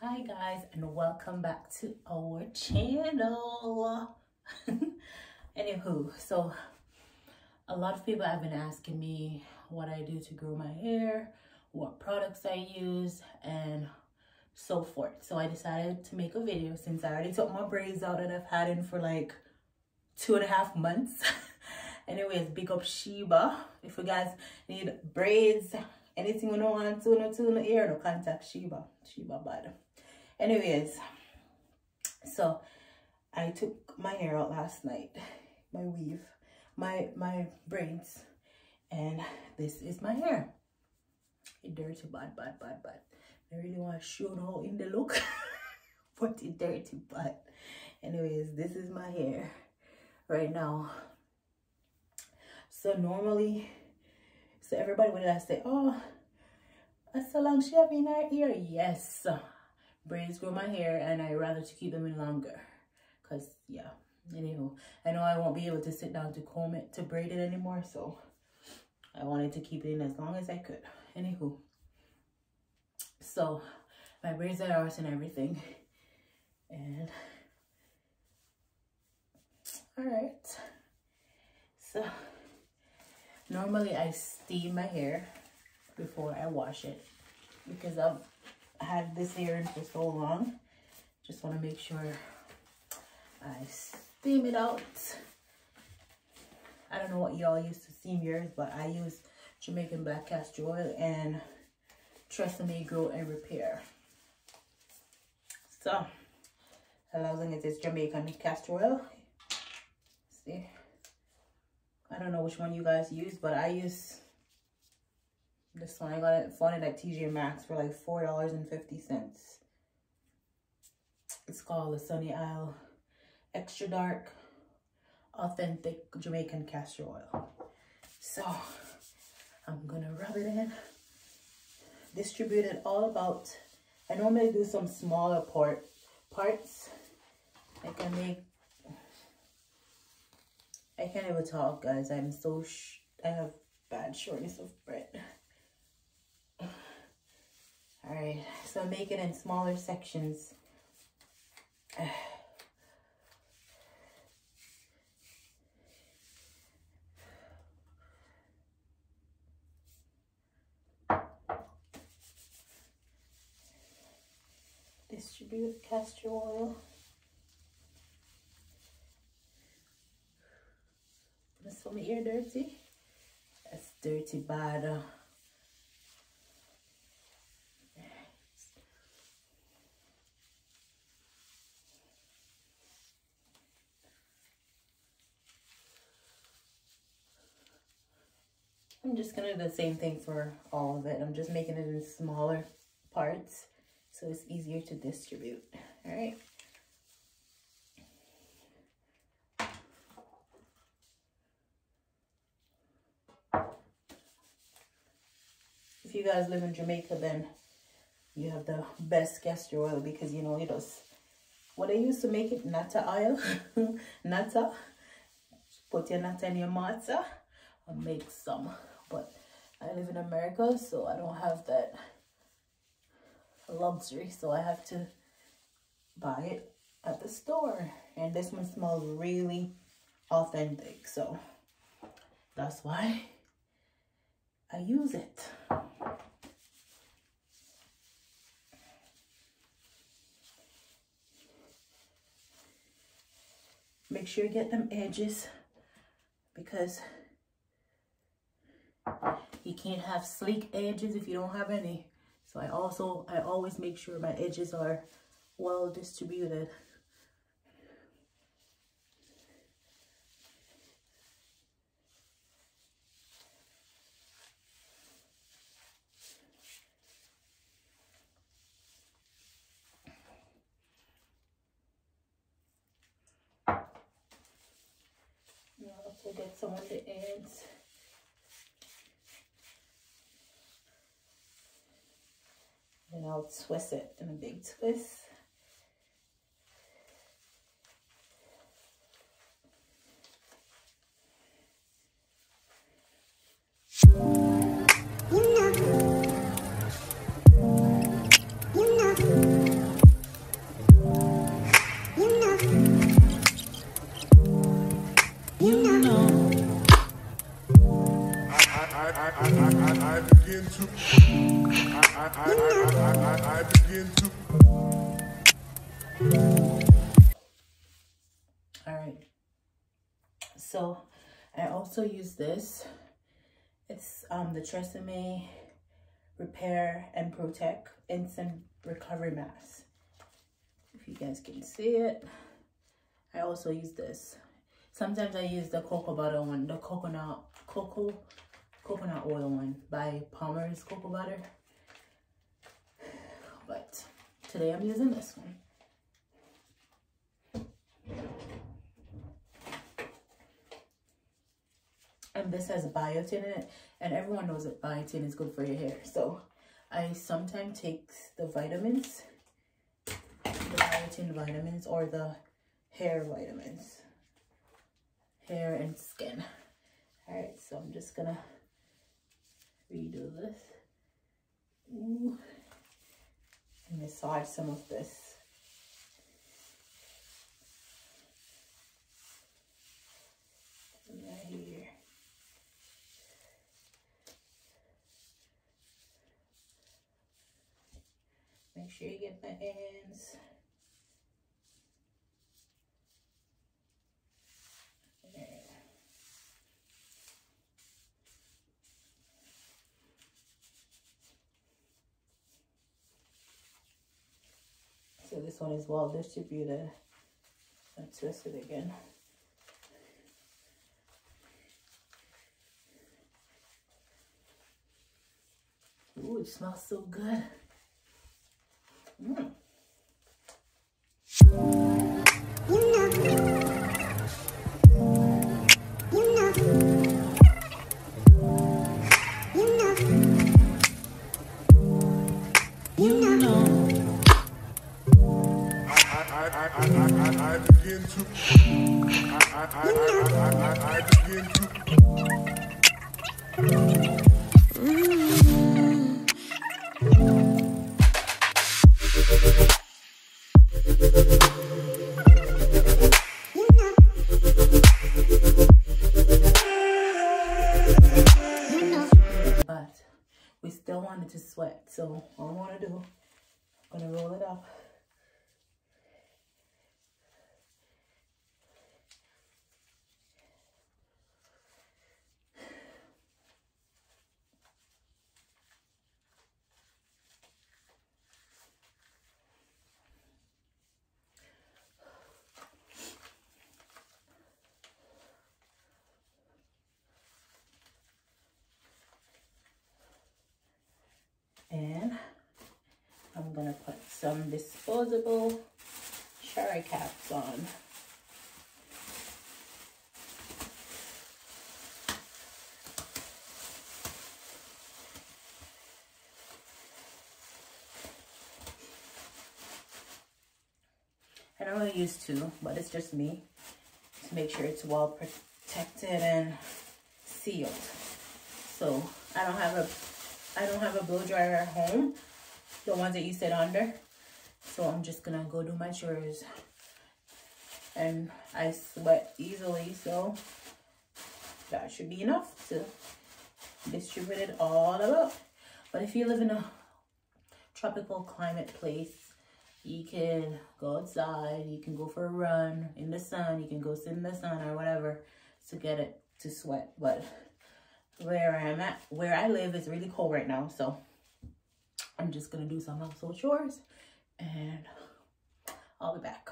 hi guys and welcome back to our channel. Anywho so a lot of people have been asking me what i do to grow my hair what products i use and so forth. So i decided to make a video since i already took my braids out and i've had in for like two and a half months. Anyways big up sheba. If you guys need braids anything you don't want to no to no ear no contact sheba. Sheba bad anyways so i took my hair out last night my weave my my braids and this is my hair. It dirty bad bad bad bad. I really want to show how in the look but it dirty bad. Anyways this is my hair right now. So normally so everybody would I say oh so long she have in her ear? Yes braids grow my hair and I rather to keep them in longer. Because yeah anywho. I know I won't be able to sit down to comb it to braid it anymore so I wanted to keep it in as long as I could. Anywho. So my braids are ours and everything. And all right so normally I steam my hair before I wash it because I've had this in for so long. Just want to make sure I steam it out. I don't know what y'all use to steam yours, but I use Jamaican black castor oil and Tresemme Grow and Repair. So, as long as it's Jamaican castor oil, see, I don't know which one you guys use, but I use this one. I got it, found it at TJ Maxx for like $4.50. It's called the Sunny Isle Extra Dark Authentic Jamaican Castor Oil. So, I'm gonna rub it in. Distribute it all about. I normally do some smaller part parts. I can make I can't even talk, guys. I'm so I have bad shortness of breath. All right, so make it in smaller sections. Distribute castor oil. This my ear dirty. That's dirty bad. I'm just gonna do the same thing for all of it. I'm just making it in smaller parts so it's easier to distribute, all right? If you guys live in Jamaica, then you have the best castor oil because you know it does what I used to make it nata oil nata put your nata in your matzo and make some. But I live in America so I don't have that luxury so I have to buy it at the store. And this one smells really authentic so that's why I use it. Make sure you get them edges because you can't have sleek edges if you don't have any. So I also, I always make sure my edges are well distributed. get some of the ends. And I'll twist it in a big twist. So I also use this. It's um the Tresemme Repair and Protect Instant Recovery Mask. If you guys can see it. I also use this. Sometimes I use the cocoa butter one, the coconut cocoa coconut oil one by Palmer's Cocoa Butter. But today I'm using this one. This has biotin in it. And everyone knows that biotin is good for your hair. So I sometimes take the vitamins, the biotin vitamins or the hair vitamins. Hair and skin. Alright, so I'm just gonna redo this. Ooh. And massage some of this. Right here. Make sure you get the ends. So this one is well distributed. Let's twist it again. Ooh, it smells so good. Mm. Sweat. So all I want to do, I'm gonna roll it up. And I'm gonna put some disposable caps on. And I'm gonna use two, but it's just me to make sure it's well protected and sealed. So I don't have a I don't have a blow dryer at home, the ones that you sit under. So I'm just gonna go do my chores. And I sweat easily, so that should be enough to distribute it all about. But if you live in a tropical climate place, you can go outside, you can go for a run in the sun, you can go sit in the sun or whatever to get it to sweat. But where I'm at, where I live is really cold right now. So I'm just gonna do some household chores and I'll be back.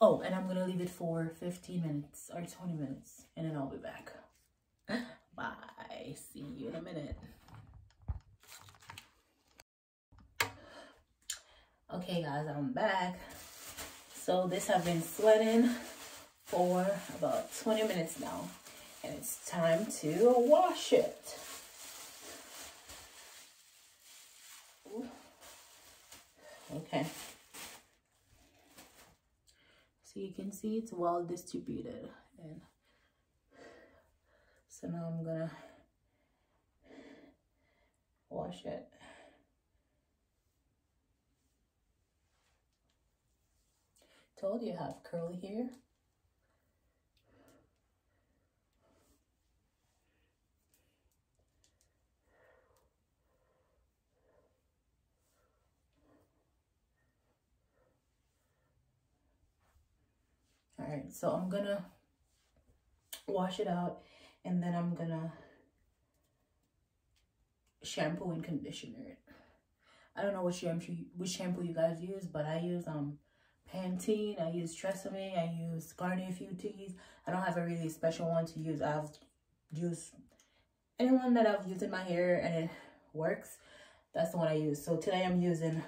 Oh, and I'm gonna leave it for 15 minutes or 20 minutes and then I'll be back. Bye, see you in a minute. Okay guys, I'm back. So this have been sweating for about 20 minutes now. And it's time to wash it. Okay. So you can see it's well distributed. And so now I'm gonna wash it. Told you I have curly hair. So I'm gonna wash it out and then I'm gonna shampoo and conditioner it. I don't know what shampoo which shampoo you guys use, but I use um Pantene, I use Tresemme, I use Garnier Fructis. I don't have a really special one to use. I've used anyone that I've used in my hair and it works. That's the one I use. So today I'm using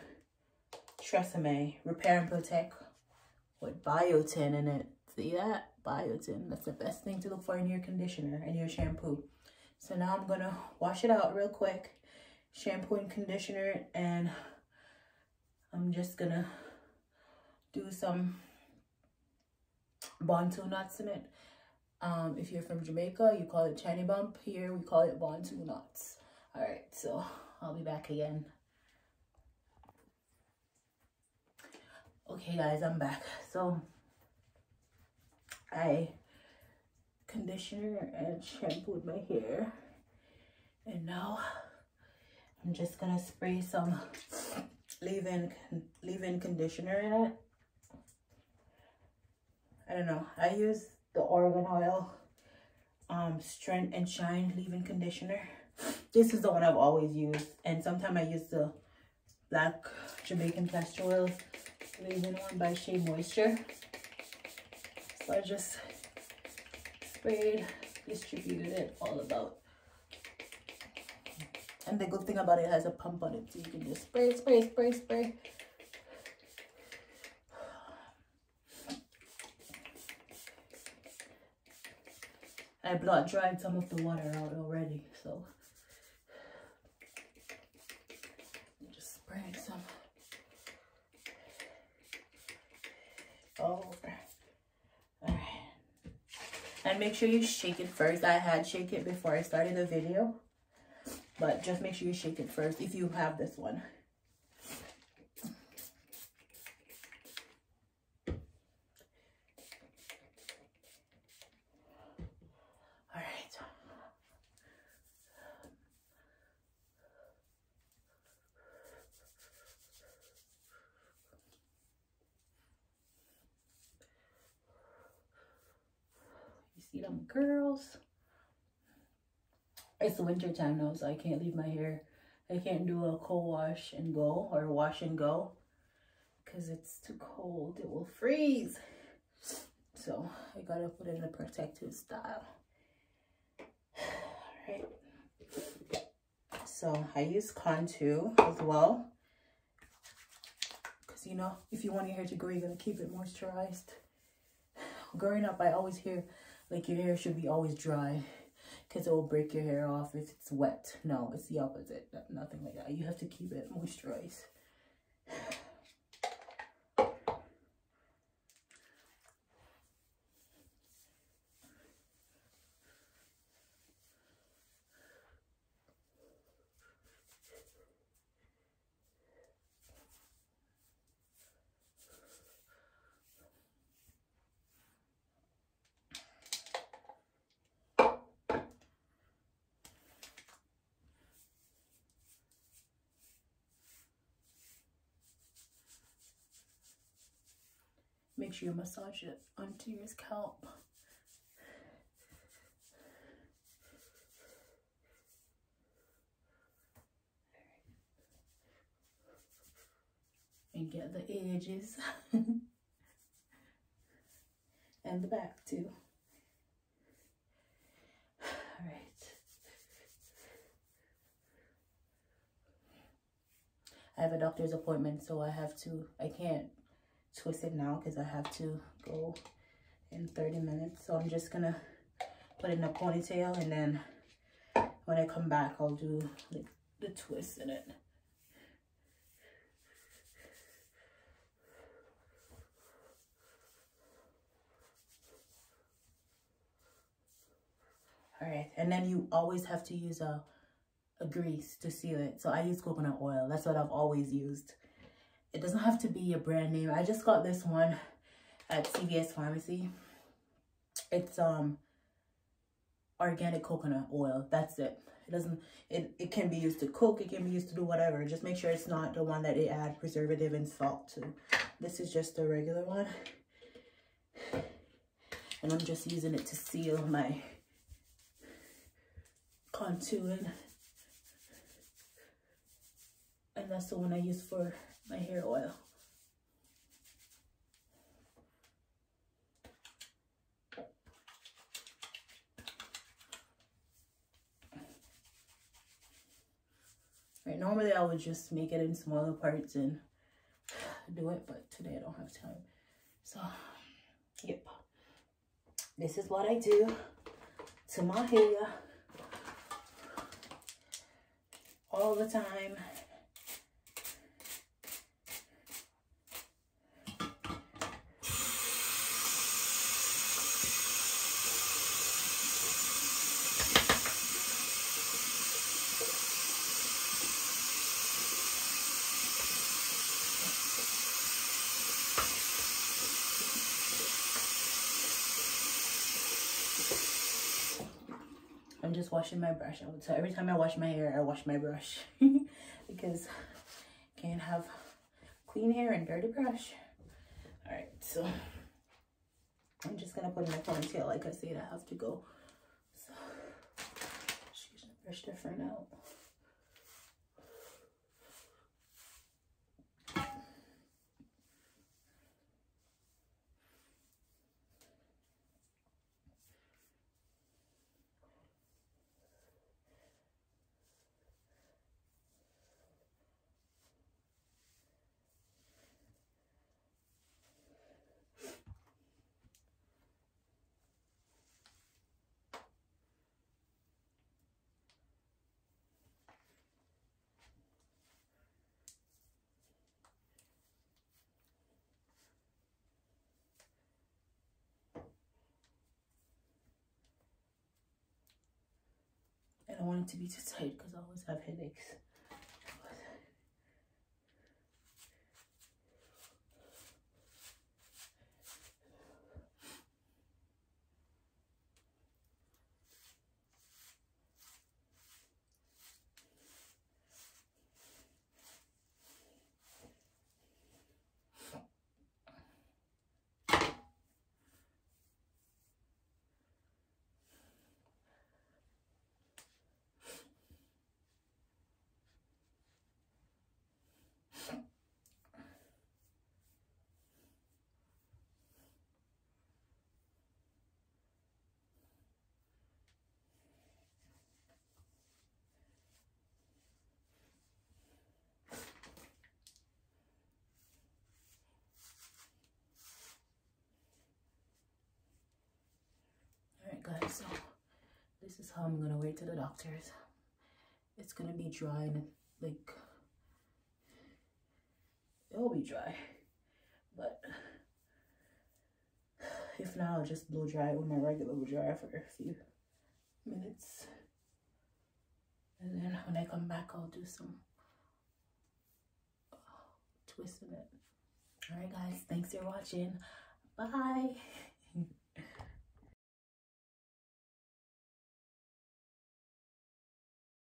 Tresemme Repair and Protect with biotin in it. See that? Biotin. That's the best thing to look for in your conditioner and your shampoo. So now I'm going to wash it out real quick. Shampoo and conditioner and I'm just going to do some Bantu knots in it. Um, if you're from Jamaica, you call it Chani Bump. Here, we call it Bantu knots. All right, so I'll be back again. Okay, guys, I'm back. So, I conditioner and shampooed my hair. And now, I'm just gonna spray some leave-in leave-in conditioner in it. I don't know. I use the Argan Oil um, Strength and Shine leave-in conditioner. This is the one I've always used. And sometimes I use the Black Jamaican Castor Oil leave-in one by Shea Moisture. So I just sprayed, distributed it all about. And the good thing about it has a pump on it, so you can just spray, spray, spray, spray. I blood dried some of the water out already, so just spraying some over. Alright. And make sure you shake it first. I had shake it before I started the video. But just make sure you shake it first if you have this one. See them curls. It's winter time now, so I can't leave my hair. I can't do a co-wash and go or wash and go because it's too cold. It will freeze. So I gotta put it in a protective style. Alright. So I use Contour as well. Because you know, if you want your hair to grow, you gotta keep it moisturized. Growing up, I always hear like your hair should be always dry because it will break your hair off if it's wet. No, it's the opposite. Nothing like that. You have to keep it moisturized. Make sure you massage it onto your scalp. And get the edges and the back too. All right. I have a doctor's appointment, so I have to, I can't twist it now because I have to go in 30 minutes. So I'm just gonna put it in a ponytail and then when I come back, I'll do the, the twist in it. All right, and then you always have to use a, a grease to seal it. So I use coconut oil. That's what I've always used. It doesn't have to be a brand name. I just got this one at CVS Pharmacy. It's um organic coconut oil. That's it. It doesn't it, it can be used to cook, it can be used to do whatever. Just make sure it's not the one that they add preservative and salt to. This is just a regular one. and I'm just using it to seal my contouring that's the one I use for my hair oil Right, normally I would just make it in smaller parts and do it, but today I don't have time. So, yep. This is what I do to my hair all the time. I'm just washing my brush. Say every time I wash my hair, I wash my brush because I can't have clean hair and dirty brush. All right, so I'm just gonna put in my ponytail. Like I said, I have to go. So just the brush different out. I want it to be too tight because I always have headaches. Alright guys, so this is how I'm gonna wear to the doctors. It's gonna be dry and like it'll be dry. But if not, I'll just blow dry with my regular blow dryer for a few minutes. And then when I come back, I'll do some uh, twisting it. Alright guys, thanks for watching. Bye.